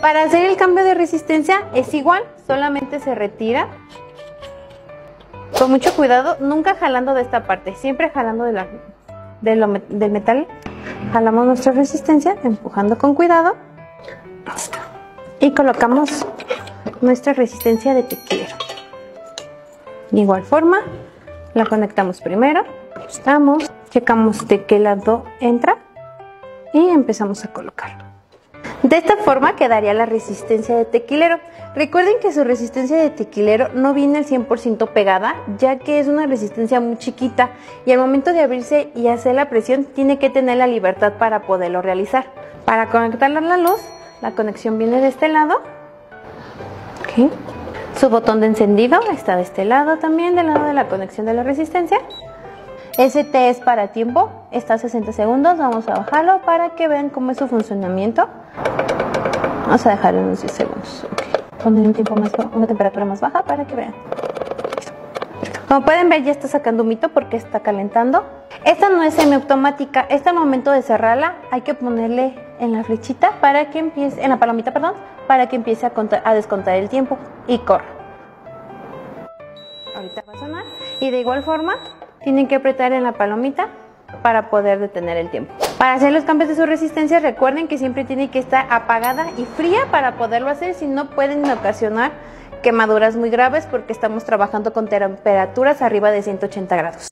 Para hacer el cambio de resistencia es igual, solamente se retira con mucho cuidado, nunca jalando de esta parte, siempre jalando de la, del metal. Jalamos nuestra resistencia, empujando con cuidado. Y colocamos nuestra resistencia de tequilero. De igual forma, la conectamos primero, ajustamos, checamos de qué lado entra y empezamos a colocarlo. De esta forma quedaría la resistencia de tequilero. Recuerden que su resistencia de tequilero no viene al 100% pegada, ya que es una resistencia muy chiquita y al momento de abrirse y hacer la presión tiene que tener la libertad para poderlo realizar. Para conectarla a la luz, la conexión viene de este lado. Su botón de encendido está de este lado también, del lado de la conexión de la resistencia. ST es para tiempo, está a 60 segundos, vamos a bajarlo para que vean cómo es su funcionamiento. Vamos a dejar unos 10 segundos. Poner un tiempo más, una temperatura más baja para que vean. Como pueden ver ya está sacando humito porque está calentando. Esta no es semiautomática, este al momento de cerrarla hay que ponerle en la flechita para que empiece, en la palomita, perdón, para que empiece a, a descontar el tiempo y corra. Ahorita va a sonar y de igual forma tienen que apretar en la palomita para poder detener el tiempo. Para hacer los cambios de su resistencia recuerden que siempre tiene que estar apagada y fría para poderlo hacer, si no pueden ocasionar quemaduras muy graves porque estamos trabajando con temperaturas arriba de 180 grados.